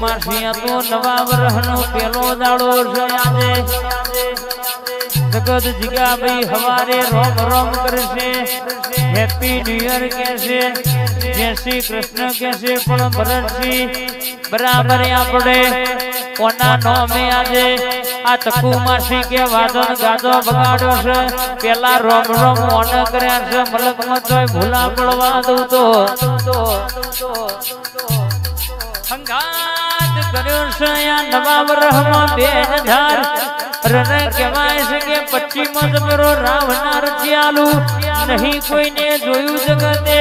માસી તો નવા પેલો દાડો છે આજે. જગત જીગાભાઈ હવારે રોમ રોમ કરશે. હેપી ન્યુ યર કહેશે. જય શ્રી કૃષ્ણ કહેશે. પણ ભરતસિંહ બરાબર આપણે કોના નોમે આજે આ તકુ માસી કે વાદન ગાદો બગાડ્યો છે? પેલા રોમ રોમ મોન કર્યા છે. મલક મતોય ભૂલા પડવા દઉં તો. હંગાત કર્યો છે આ નવા વર્ષમાં બે હજાર કહેવાય છે કે પચ્ચીમો જબરો રાવનાર ચાલુ નહીં કોઈને જોયું જગતે.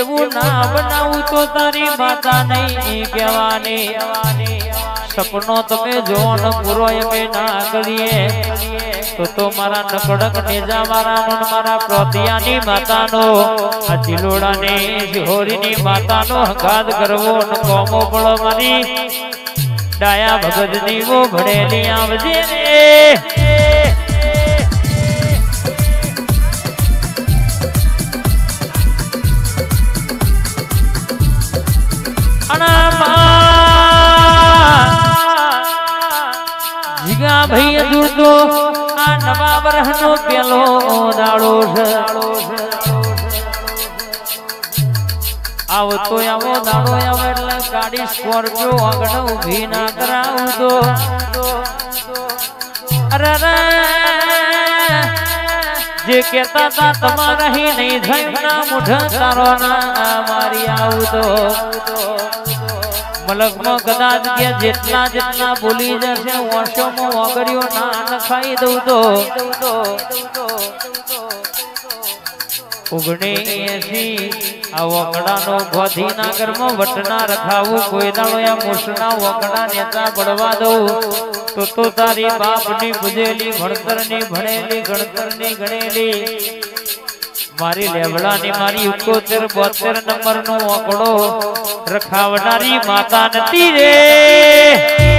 એવું ના બનાવું તો તારી માતા નહીં કહેવાની. સપનો તમે જો પૂરો એમે ના કરીએ તો તો મારા નકડક નેજા, મારા નો મારા પ્રોતિયાની માતાનો. આ ચિલોડાને જોરીની માતાનો હકાદ કરવો ન કોમો પડો મારી. ડાયા ભગત દીવો ભણેલી આવજે રે આવતો આવો દાડો આવે એટલે ગાડી સ્કોર્પિયો આગળ ઊભી ના કરાવું તો અરે જે કેતા તા તમારા હી નહીં થાય ના તારો ના મારી આવું તો મલકમાં કદાચ કે જેટલા જેટલા બોલી જશે વર્ષોમાં વગર્યો ના નખાઈ દઉં તો. ઓગણી એસી આ વકડાનો ગોધીનગરમાં વટના રખાવું, કોઈ મૂસના વકડા નેતા બળવા દઉં, તો તો તારી બાપની બુજેલી ભણતરની ભણેલી, ગણતરની ગણેલી. મારી લેવડાની મારી એકોતેર, બોતેર નંબર નો આંકડો રખાવનારી માતા નથી રે.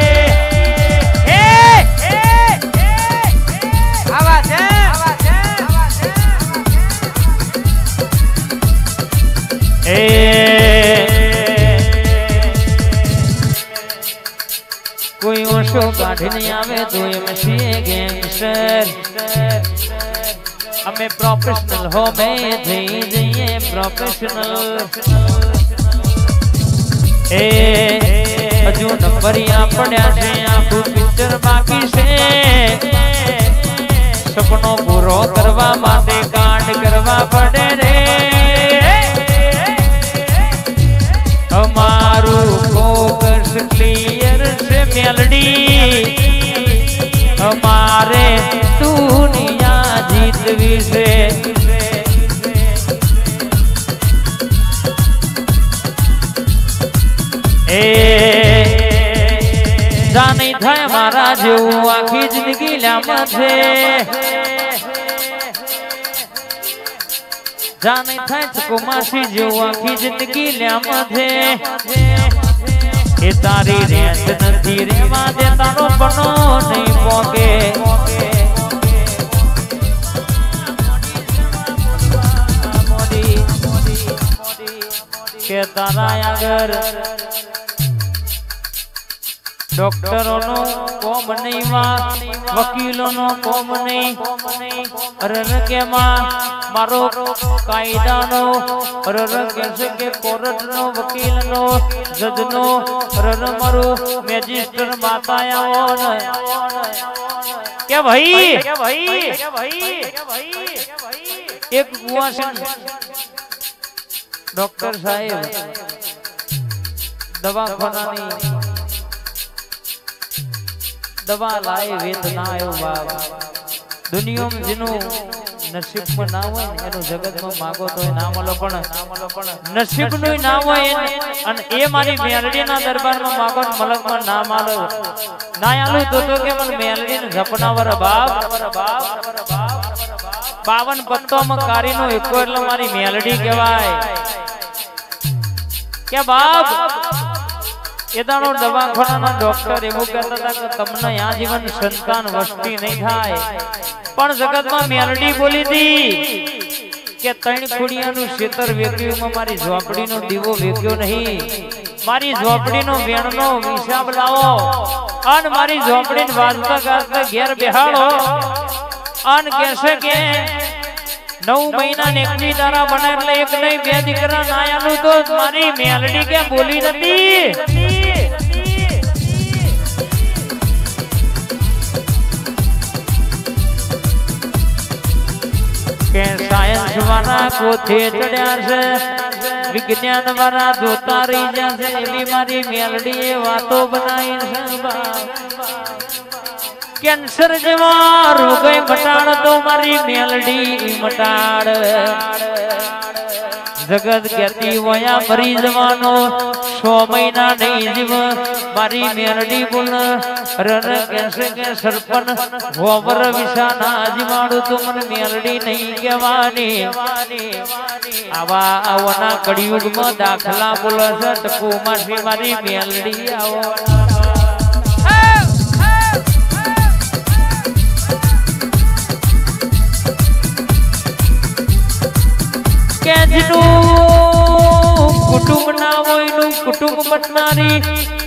કાઢીને આવે તો એમ છીએ ગેંગસ્ટર અમે પ્રોફેશનલ હો મે જઈ જઈએ પ્રોફેશનલ એ, હજુ નંબરિયા પડ્યા છે, આખું પિક્ચર બાકી છે. સપનો પૂરો કરવા માટે કાંડ કરવા પડે રે. અમારું ફોકસ ક્લિયર છે, મેલડી. અમારે દુનિયા જીતવી છે. એ જાની થાય મારા જેવું આખી જિંદગી લ્યામાં છે. જાની થાય ચકુમાસી જેવું આખી જિંદગી લાંબા છે. એ તારી રેત નથી રેવા દે તારો બનો નહીં પોગે. કે તારા આગળ ડોક્ટરોનો કોમ નહીં, માં. વકીલોનો કોમ નહીં. અરર કે માં. મારો કાયદાનો અરર કે છે કે કોર્ટનો વકીલનો, જજનો અરર મારો મેજિસ્ટર માતા આવો ને કે ભાઈ? કે ભાઈ કે ભાઈ કે ભાઈ એક કુવાસન ડોક્ટર સાહેબ, દવાખાનાની દવા લાય, વેદ ના આવ્યો બાપ દુનિયામાં જેનું નસીબમાં ના હોય ને, એનું જગતમાં માગો તો ના મળો, પણ નસીબનું ના હોય અને એ મારી મેલડીના દરબારમાં માગો મલક મલકમાં ના માલો. ના આલું તો તો કે મને મેલડીને ઝપનાવર બાપ. બાવન પત્તોમાં કારીનો એકો એટલે મારી મેલડી કહેવાય. કે બાપ એદાનો દવાખાનાના ડોક્ટર એવું કહેતા હતા કે તમને આ જીવન સંતાન વસ્તી નહીં થાય. પણ જગતમાં મેલડી બોલી હતી કે ત્રણ ખુડિયાનું શેતર વેક્યુમાં મારી ઝોપડીનો દીવો વેક્યો નહીં. મારી ઝોપડીનો વેણનો હિસાબ લાવો. અને મારી ઝોપડીને વાંચતા ગાજતા ઘેર બેહાડો. અને કહેશે કે નવ મહિના ને એકવી દારા બને એટલે એક નહીં બે દીકરા ના આલું તો મારી મેલડી કે બોલી નથી? કે સાયન્સ વાળા કોથે ચડ્યા છે. વિજ્ઞાન વાળા જોતા રહી જશે એવી મારી મેલડી વાતો બનાવી છે. કેન્સર જેવા રોગ મટાડ તો મારી મેલડી મટાડ. જગત કેતી વયા મરી જવાનો, સો મહિના નહીં જીવ. મારી મેરડી બોલ રન કેસે કે સરપન ગોબર વિશાના અજમાડું તું મેલડી નહીં કહેવાની. આવા આવના કળિયુગમાં દાખલા બોલે છે ટકુમાંથી મારી મેરડી આવો કે જેનું કુટુંબ ના હોયનું કુટુંબ બનનારી,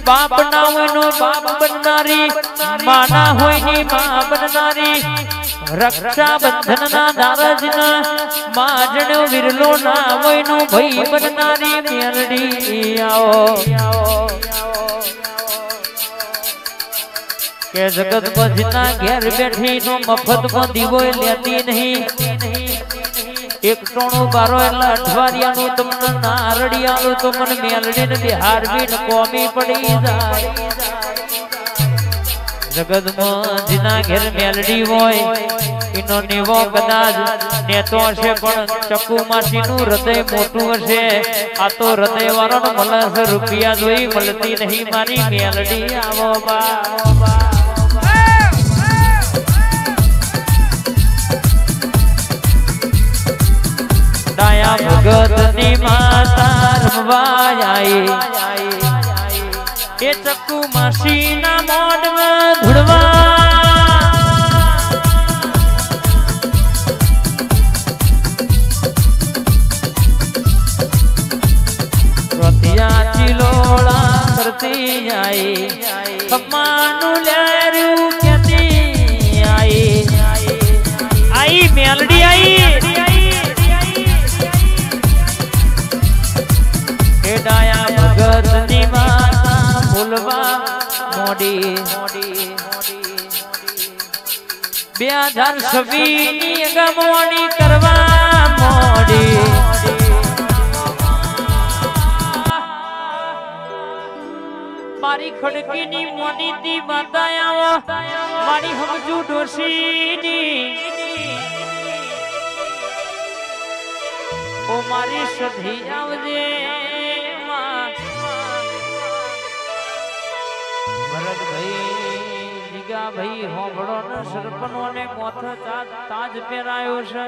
બાપ ના હોય નો બાપ બનનારી, મા ના હોયની મા બનનારી રક્ષા બંધન ના દારજના ના જણ્યો વિરલો ના હોયનું ભાઈ બનનારી મેરડી આવો. કે જગત બજના ઘેર બેઠી નો મફતમાં દીવો લેતી નહીં. એક ટોણું બારો એટલે અઠવાડિયાનું તમને નારડિયાનું તો મને મેલડી ને બિહાર બીન કોમી પડી જાય. જગતમાં જેના ઘેર મેલડી હોય, એનો નેવો કદાચ નેતો હશે, પણ ચકુ માસીનું હૃદય મોટું હશે. આ તો હૃદય વાળાનો મળે રૂપિયા જોઈ મળતી નહીં મારી મેલડી આવો બા. આઈ. એ ચક્કુ માસી ના મોઢમાં ધુડવા ભૂલવા મોડી. બે હજાર છવ્વીસની ગમવાણી કરવા મોડી. મારી ખડકીની મોની તી માતા આવો મારી હમજુ ડોસી ની ઓ મારી સધી આવજે. ભરતભાઈ જીગાભાઈ હોંભળો ને સરપનો ને મોથ તાજ પહેરાયો છે.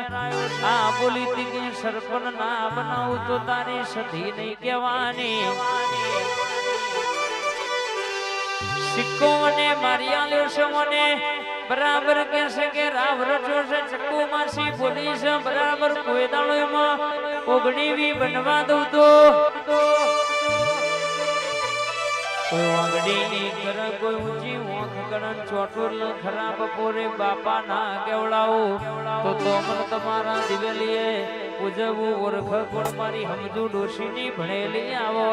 આ બોલી તી કે સરપન ના બનાવું તો તારી સધી નહીં કહેવાની. સિક્કો અને મારી આલ્યો છે મને. બરાબર કે છે કે રાવ રચો છે. ચક્કુ માસી બોલી છે, બરાબર કોઈ દાડો એમાં ઓગણીવી બનવા દઉં તો. કોઈ વાંગડી ની કર કોઈ ઊંચી ઓંખ કરણ ચોટોર, ખરાબ પોરે બાપા ના કેવડાવો તો તો મન તમારા દિવેલીએ પૂજવું ઓરખ પણ મારી હમજુ ડોશી ની ભણેલી આવો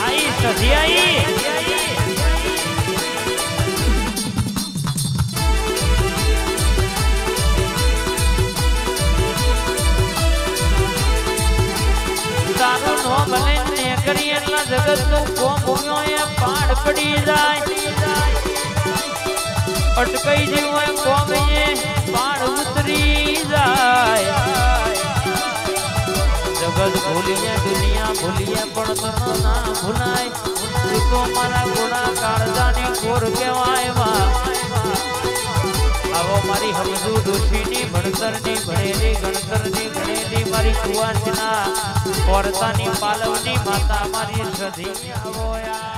આઈ સધી આઈ. ભલે ને કરી એટલા જગતનું કોમ એ પાડ પડી જાય. અટકાઈ જેવું હોય કોમ એ પાડ ઉતરી જાય. જગત ભૂલીએ, દુનિયા ભૂલીએ, પણ તનો ના ભૂલાય. તું મારા ગુણા કાળજાની કોર કહેવાયમાં આવો મારી હમજુ દોષીની ભણતરની, ભણેલી ગણતરની, ભણેલી મારી કુવાંચના પોરતાની પાલવની માતા મારી સધી આવો યાર.